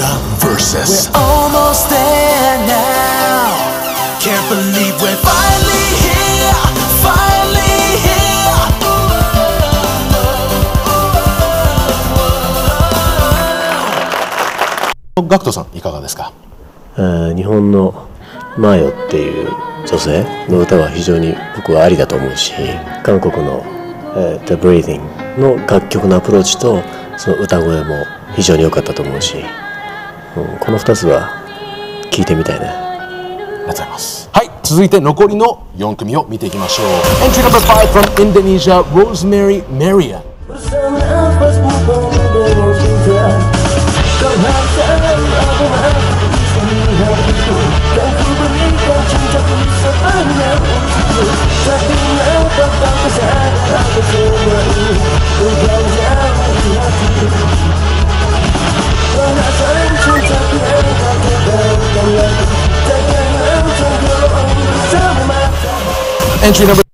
Indonesia versus We're almost there now. Can't believe we're finally here. Finally here. ガクトさんいかがですかえー日本のマーヨっていう女性の歌は非常に僕はありだと思うし韓国の、えー The Breathing の楽曲のアプローチとその歌声も非常に良かったと思うし、うんこの2つは聞いてみたいね。ありがとうございます。はい続いて残りの4組を見ていきましょう。Entry number 5 from Indonesia Rosemary Maria. Entry number